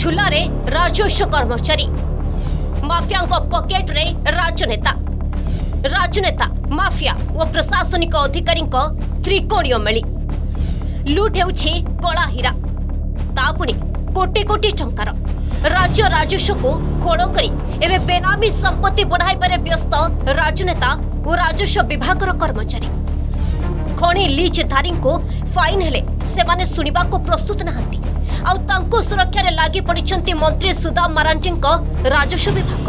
ଝୁଲାରେ ରାଜସ୍ୱ କର୍ମଚାରୀ ମାଫିଆଙ୍କ ପକେଟରେ ରାଜନେତା ରାଜନେତା ମାଫିଆ ଓ ପ୍ରଶାସନିକ ଅଧିକାରୀଙ୍କ ତ୍ରିକୋଣୀୟ ମେଳି ଲୁଟ୍ ହେଉଛି କଳା ହୀରା ତା ପୁଣି କୋଟି କୋଟି ଟଙ୍କାର ରାଜ୍ୟ ରାଜସ୍ୱକୁ ଖୋଳ କରି ଏବେ ବେନାମୀ ସମ୍ପତ୍ତି ବଢ଼ାଇବାରେ ବ୍ୟସ୍ତ ରାଜନେତା ଓ ରାଜସ୍ୱ ବିଭାଗର କର୍ମଚାରୀ ଖଣି ଲିଜ୍ ଧାରୀଙ୍କୁ ଫାଇନ୍ ହେଲେ ସେମାନେ ଶୁଣିବାକୁ ପ୍ରସ୍ତୁତ ନାହାନ୍ତି ଆଉ ତାଙ୍କୁ ସୁରକ୍ଷାରେ ଲାଗି ପଡ଼ିଛନ୍ତି ମନ୍ତ୍ରୀ ସୁଦାମ ମାରାଣ୍ଡିଙ୍କ ରାଜସ୍ୱ ବିଭାଗ।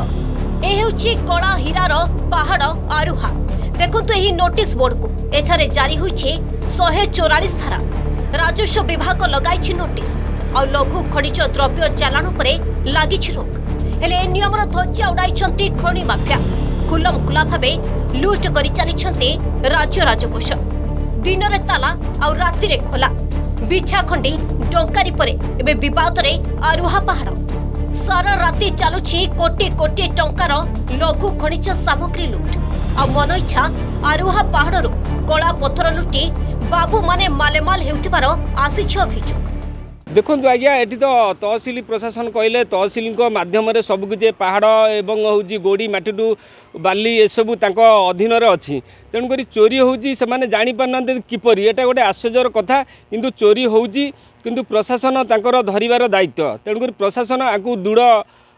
ଏ ହେଉଛି କଳା ହୀରାର ପାହାଡ଼ ଆରୁହା। ଦେଖନ୍ତୁ ଏହି ନୋଟିସ୍ ବୋର୍ଡକୁ ଏଠାରେ ଜାରି ହୋଇଛି ଶହେ ଚଉରାଳିଶ ଧାରା। ରାଜସ୍ୱ ବିଭାଗ ଲଗାଇଛି ନୋଟିସ୍ ଆଉ ଲଘୁ ଖଣିଜ ଦ୍ରବ୍ୟ ଚାଲାଣ ଉପରେ ଲାଗିଛି ରୋକ। ହେଲେ ଏ ନିୟମର ଧ୍ୱଜା ଉଡ଼ାଇଛନ୍ତି ଖଣି ମାଫିଆ। ଖୁଲମ ଖୁଲା ଭାବେ ଲୁଟ୍ କରିଚାଲିଛନ୍ତି ରାଜ୍ୟ ରାଜକୋଷ। ଦିନରେ ତାଲା ଆଉ ରାତିରେ ଖୋଲା। ବିଛା ଖଣ୍ଡି ଡଙ୍କାରି ପରେ ଏବେ ବିବାଦରେ ଆରୁହା ପାହାଡ଼। ସାରା ରାତି ଚାଲୁଛି କୋଟି କୋଟି ଟଙ୍କାର ଲଘୁ ଖଣିଜ ସାମଗ୍ରୀ ଲୁଟ୍। ଆଉ ମନ ଇଚ୍ଛା ଆରୁହା ପାହାଡ଼ରୁ କଳା ପଥର ଲୁଟି ବାବୁମାନେ ମାଲେମାଲ ହେଉଥିବାର ଆସିଛି ଅଭିଯୋଗ। দেখুন আজ্ঞা এটি তো তহসিল প্রশাসন কহিলে তহসিলঙ্ মাধ্যমে সবুকিছি পাহাড় এবং হচ্ছে গোড়ি মাটিটু বালি এসবু তাঁর অধীনরে অছি তেমকরি চোরি হচ্ছে সে জাঁপার না কিপর এটা গোটে আশ্চর্যর কথা কিন্তু চোরি হচ্ছে কিন্তু প্রশাসন তাঁর ধরবার দায়িত্ব তেমকরি প্রশাসন আকু দৃঢ়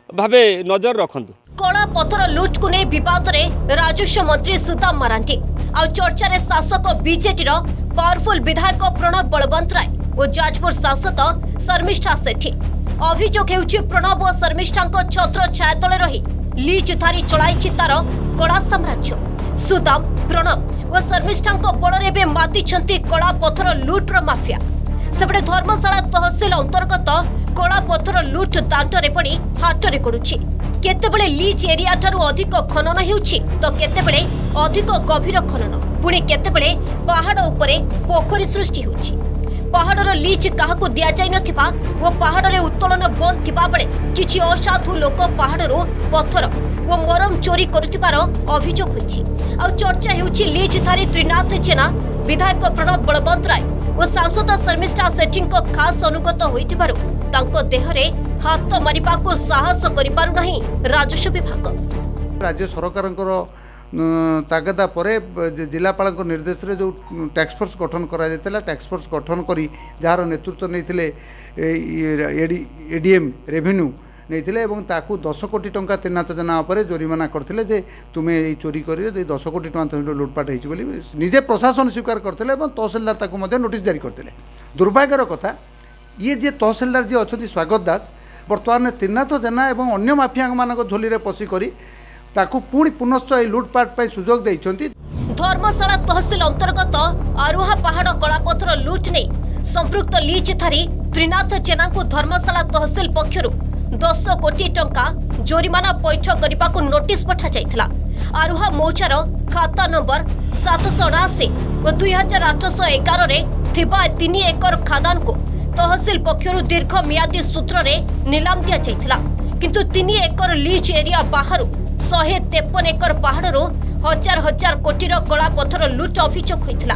ভাবে নজর রাখতু কলা পথর লুটকু নেই বিবাদরে রাজস্ব মন্ত্রী সীতারাম মারাণ্ডি আর্চার শাসক বিজেডির পাওয়ারফুল বিধায়ক প্রণব বলবন্ত ଓ ଯାଜପୁର ସାଂସଦ ଶର୍ମିଷ୍ଠା ସେଠୀ। ଅଭିଯୋଗ ହେଉଛି ପ୍ରଣବ ଓ ଶର୍ମିଷ୍ଠାଙ୍କ ଛତ୍ର ଛାୟା ତଳେ ରହି ଲିଜ୍ ଧାରି ଚଳାଇଛି ତାର କଳା ସାମ୍ରାଜ୍ୟ। ସୁଦାମ ପ୍ରଣବ ଓ ଶର୍ମିଷ୍ଠାଙ୍କ ବଳରେ ଏବେ ମାତିଛନ୍ତି କଳା ପଥର ଲୁଟ୍ର ମାଫିଆ। ସେପଟେ ଧର୍ମଶାଳା ତହସିଲ ଅନ୍ତର୍ଗତ କଳା ପଥର ଲୁଟ୍ ଦାଣ୍ଡରେ ପଡ଼ି ହାଟରେ କରୁଛି କେତେବେଳେ ଲିଜ୍ ଏରିଆ ଠାରୁ ଅଧିକ ଖନନ ହେଉଛି ତ କେତେବେଳେ ଅଧିକ ଗଭୀର ଖନନ। ପୁଣି କେତେବେଳେ ପାହାଡ଼ ଉପରେ ପୋଖରୀ ସୃଷ୍ଟି ହେଉଛି। ପାହାଡ଼ର ଲିଜ୍ କାହାକୁ ଦିଆଯାଇନଥିବା ଓ ପାହାଡ଼ରେ ଉତ୍ତୋଳନ ବନ୍ଦ ଥିବା ବେଳେ କିଛି ଅସାଧୁ ଲୋକ ପାହାଡ଼ରୁ ପଥର ଓ ମରମ ଚୋରି କରୁଥିବାର ଅଭିଯୋଗ ହୋଇଛି। ଆଉ ଚର୍ଚ୍ଚା ହେଉଛି ଲିଜ୍ଧାରୀ ତ୍ରିନାଥ ଜେନା ବିଧାୟକ ପ୍ରଣବ ବଳବନ୍ତ ରାୟ ଓ ସାଂସଦ ଶର୍ମିଷ୍ଠା ସେଠୀଙ୍କ ଖାସ୍ ଅନୁଗତ ହୋଇଥିବାରୁ ତାଙ୍କ ଦେହରେ ହାତ ମାରିବାକୁ ସାହସ କରିପାରୁନାହିଁ ରାଜସ୍ୱ ବିଭାଗ। ରାଜ୍ୟ ସରକାରଙ୍କର ତାଗଦା ପରେ ଜିଲ୍ଲାପାଳଙ୍କ ନିର୍ଦ୍ଦେଶରେ ଯେଉଁ ଟ୍ୟାକ୍ସ ଫୋର୍ସ ଗଠନ କରାଯାଇଥିଲା ଟ୍ୟାକ୍ସ ଫୋର୍ସ ଗଠନ କରି ଯାହାର ନେତୃତ୍ୱ ନେଇଥିଲେ ଏଡିଏମ୍ ରେଭିନ୍ୟୁ ନେଇଥିଲେ ଏବଂ ତାକୁ ଦଶ କୋଟି ଟଙ୍କା ତ୍ରିନାଥ ଜେନା ଉପରେ ଜୋରିମାନା କରିଥିଲେ ଯେ ତୁମେ ଏଇ ଚୋରି କରି ଏଇ ଦଶ କୋଟି ଟଙ୍କା ତୁମର ଲୁଟପାଟ ହେଇଛି ବୋଲି ନିଜେ ପ୍ରଶାସନ ସ୍ୱୀକାର କରିଥିଲେ ଏବଂ ତହସିଲଦାର ତାକୁ ମଧ୍ୟ ନୋଟିସ୍ ଜାରି କରିଥିଲେ। ଦୁର୍ଭାଗ୍ୟର କଥା ଇଏ ଯିଏ ତହସିଲଦାର ଯିଏ ଅଛନ୍ତି ସ୍ୱାଗତ ଦାସ ବର୍ତ୍ତମାନ ତ୍ରିନାଥ ଜେନା ଏବଂ ଅନ୍ୟ ମାଫିଆମାନଙ୍କ ଝୋଲିରେ ପଶିକରି ତାକୁ ପୁଣି ପୁନଶ୍ଚ ଏହି ଲୁଟପାଟ ପାଇଁ ସୁଯୋଗ ଦେଇଛନ୍ତି। ଧର୍ମଶାଳା ତହସିଲ ଅନ୍ତର୍ଗତ ଆରୁହା ପାହାଡ଼ କଳାପଥର ଲୁଟ୍ ନେଇ ସମ୍ପୃକ୍ତ ଲିଜ୍ ଧାରୀ ତ୍ରିନାଥ ଜେନାଙ୍କୁ ଧର୍ମଶାଳା ତହସିଲ ପକ୍ଷରୁ ଦଶ କୋଟି ଟଙ୍କା ଜୋରିମାନା ପୈଠ କରିବାକୁ ନୋଟିସ୍ ପଠାଯାଇଥିଲା। ଆରୁହା ମୌଜାର ଖାତା ନମ୍ବର ସାତଶହ ଅଣାଅଶୀ ଓ ଦୁଇ ହଜାର ଆଠଶହ ଏଗାରରେ ଥିବା ତିନି ଏକର ଖାଦାନକୁ ତହସିଲ ପକ୍ଷରୁ ଦୀର୍ଘ ମିଆଦୀ ସୂତ୍ରରେ ନିଲାମ ଦିଆଯାଇଥିଲା। କିନ୍ତୁ ତିନି ଏକର ଲିଜ୍ ଏରିଆ ବାହାରୁ ଶହେ ତେପନ ଏକର ପାହାଡ଼ରୁ ହଜାର ହଜାର କୋଟିର କଳା ପଥର ଲୁଟ୍ ଅଭିଯୋଗ ହୋଇଥିଲା।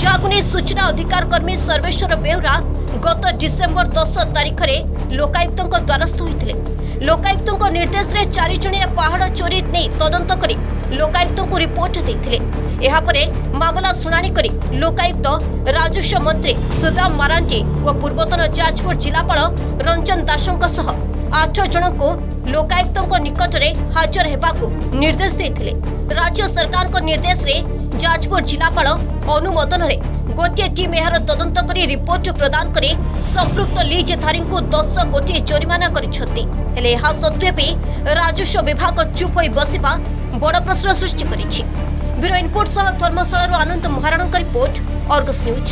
ଯାହାକୁ ନେଇ ସୂଚନା ଅଧିକାର କର୍ମୀ ସର୍ବେଶ୍ୱର ବେହୁରା ଗତ ଡିସେମ୍ବର ଦଶ ତାରିଖରେ ଲୋକାୟୁକ୍ତଙ୍କ ଦ୍ୱାରସ୍ଥ ହୋଇଥିଲେ। ଲୋକାୟୁକ୍ତଙ୍କ ନିର୍ଦ୍ଦେଶରେ ଚାରିଜଣିଆ ପାହାଡ଼ ଚୋରି ନେଇ ତଦନ୍ତ କରି ଲୋକାୟୁକ୍ତଙ୍କୁ ରିପୋର୍ଟ ଦେଇଥିଲେ। ଏହାପରେ ମାମଲା ଶୁଣାଣି କରି ଲୋକାୟୁକ୍ତ ରାଜସ୍ୱ ମନ୍ତ୍ରୀ ସୁଦାମ ମାରାଣ୍ଡି ଓ ପୂର୍ବତନ ଯାଜପୁର ଜିଲ୍ଲାପାଳ ରଞ୍ଜନ ଦାସଙ୍କ ସହ ଆଠ ଜଣଙ୍କୁ ଲୋକାୟୁକ୍ତଙ୍କ ନିକଟରେ ହାଜର ହେବାକୁ ନିର୍ଦ୍ଦେଶ ଦେଇଥିଲେ। ରାଜ୍ୟ ସରକାରଙ୍କ ନିର୍ଦ୍ଦେଶରେ ଯାଜପୁର ଜିଲ୍ଲାପାଳ ଅନୁମୋଦନରେ ଗୋଟିଏ ଟିମ୍ ଏହାର ତଦନ୍ତ କରି ରିପୋର୍ଟ ପ୍ରଦାନ କରି ସମ୍ପୃକ୍ତ ଲିଜ୍ ଧାରୀଙ୍କୁ ଦଶ କୋଟି ଜୋରିମାନା କରିଛନ୍ତି। ହେଲେ ଏହା ସତ୍ତ୍ୱେ ବି ରାଜସ୍ୱ ବିଭାଗ ଚୁପ୍ ହୋଇ ବସିବା ବଡ଼ ପ୍ରଶ୍ନ ସୃଷ୍ଟି କରିଛି। ବ୍ୟୁରୋ ଇନପୁଟ୍ ସହ ଧର୍ମଶାଳାରୁ ଆନନ୍ଦ ମହାରଣଙ୍କ ରିପୋର୍ଟ ଅର୍ଗସ୍ ନ୍ୟୁଜ୍